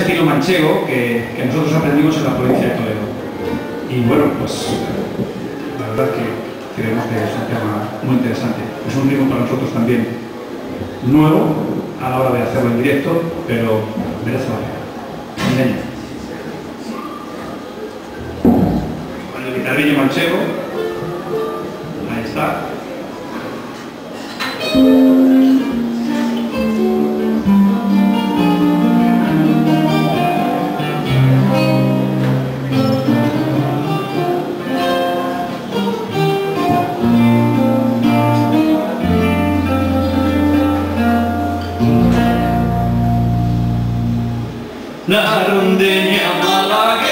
estilo manchego que, nosotros aprendimos en la provincia de Toledo. Y bueno, pues la verdad que creemos que es un tema muy interesante. Es un ritmo para nosotros también nuevo a la hora de hacerlo en directo, pero merece la pena. Con el guitarrillo manchego, نهر دنيا طلقت